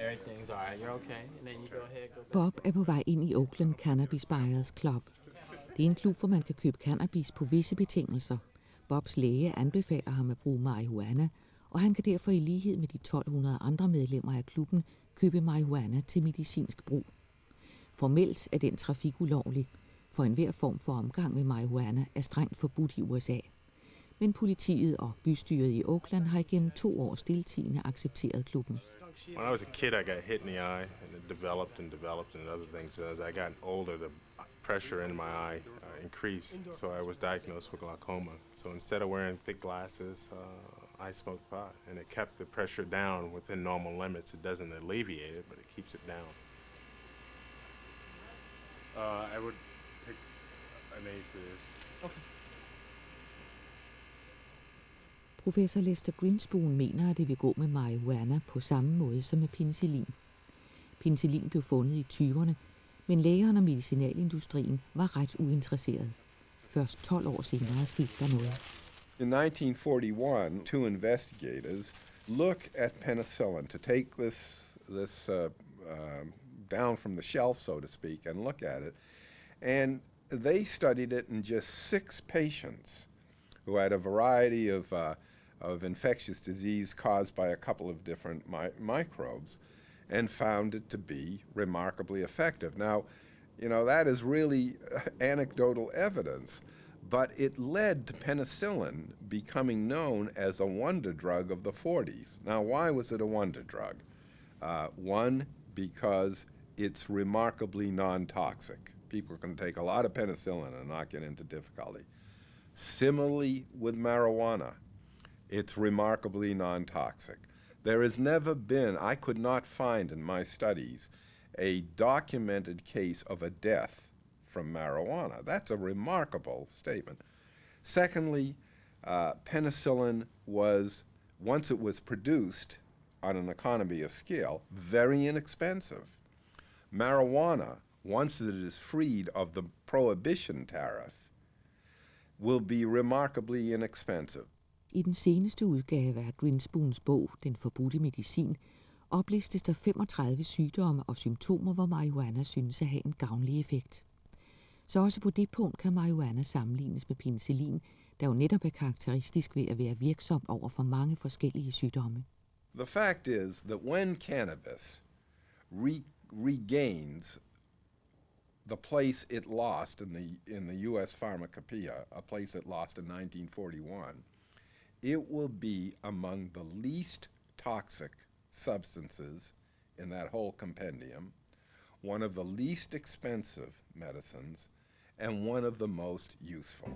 Everything's all right. You're okay. And then you go ahead, go back. Bob er på vej ind i Oakland Cannabis Buyers Club. Det er en klub, hvor man kan købe cannabis på visse betingelser. Bobs læge anbefaler ham at bruge marihuana, og han kan derfor i lighed med de 1200 andre medlemmer af klubben købe marihuana til medicinsk brug. Formelt er den trafik ulovlig, for enhver form for omgang med marihuana er strengt forbudt i USA. Men politiet og bystyret i Oakland har igennem to år stiltigende accepteret klubben. When I was a kid, I got hit in the eye, and it developed and developed and other things. As I got older, the pressure in my eye uh, increased, so I was diagnosed with glaucoma. So instead of wearing thick glasses, uh, I smoked pot, and it kept the pressure down within normal limits. It doesn't alleviate it, but it keeps it down. Uh, I would take an A for this. Professor Lester Greenspoon mener, at det vil gå med marihuana på samme måde som med penicillin. Penicillin blev fundet i 20'erne, men lægerne og medicinalindustrien var ret uinteresseret. Først 12 år senere skete der noget. In 1941, two investigators look at penicillin to take this this uh, um down from the shelf, so to speak, and look at it. And they studied it in just six patients who had a variety of uh, of infectious disease caused by a couple of different mi- microbes, and found it to be remarkably effective. Now, you know that is really anecdotal evidence. but it led to penicillin becoming known as a wonder drug of the 40s. Now, why was it a wonder drug? Uh, one, because it's remarkably non toxic. People can take a lot of penicillin and not get into difficulty. Similarly, with marijuana, it's remarkably non toxic. There has never been, I could not find in my studies, a documented case of a death from marijuana. That's a remarkable statement. Secondly, uh, penicillin was, once it was produced on an economy of scale, very inexpensive. Marijuana, once it is freed of the prohibition tariff, will be remarkably inexpensive. I den seneste udgave af Grinspoons bog, Den forbudte medicin, oplistes der 35 sygdomme og symptomer, hvor marihuana synes at have en gavnlig effekt. Så også på det punkt kan marihuana sammenlignes med penicillin, der jo netop er karakteristisk ved at være virksom over for mange forskellige sygdomme. The fact is that when cannabis re- regains the place it lost in the in the U.S. pharmacopoeia, a place it lost in 1941, it will be among the least toxic substances in that whole compendium, one of the least expensive medicines, and one of the most useful.